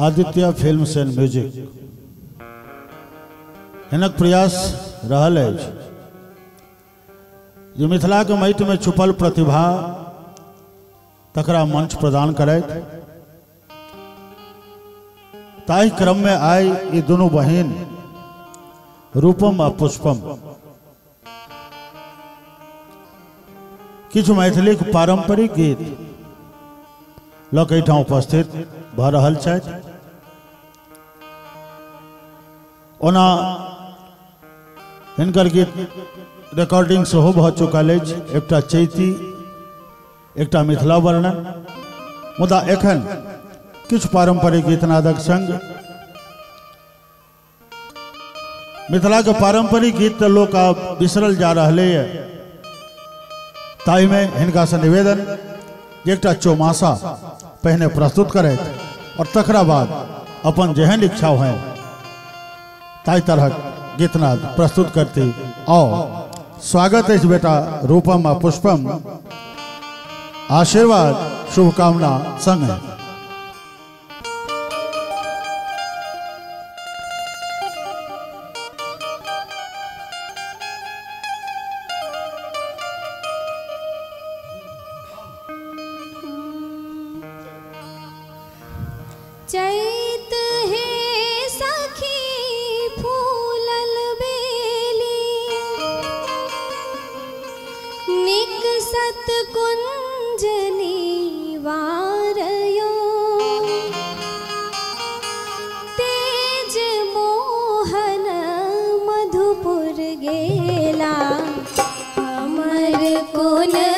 Aditya films and music. हिनक प्रयास रहल अछि। जे मिथिलाके माटिमे छुपल प्रतिभा तकरा मंच प्रदान करैत, ताहि क्रममे आइ ई दुनू बहिन, रूपम आ पुष्पम। किछु मैथिलीक पारंपरिक गीत लऽ उपस्थित। भऽ रहल छथि। ओना हिनकर गीत रिकॉर्डिंग सेहो भऽ चुकल अछि। एकटा चैती, एकटा मिथिला वर्णन। मुदा एखन किछु पारंपरिक गीतनादक संग मिथिलाके पारंपरिक गीत तऽ लोक आब बिसरल जा रहलैए। ताहिमे हिनकासँ निवेदन एकटा चौमासा पहिने प्रस्तुत करैत और तकरा बाद अपन जेहन इच्छा है। ताई तरह गीतनाद प्रस्तुत करती। आओ, स्वागत है बेटा रूपम आ पुष्पम। आशीर्वाद, शुभकामना, संग चैत कोन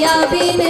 ஐயாவின்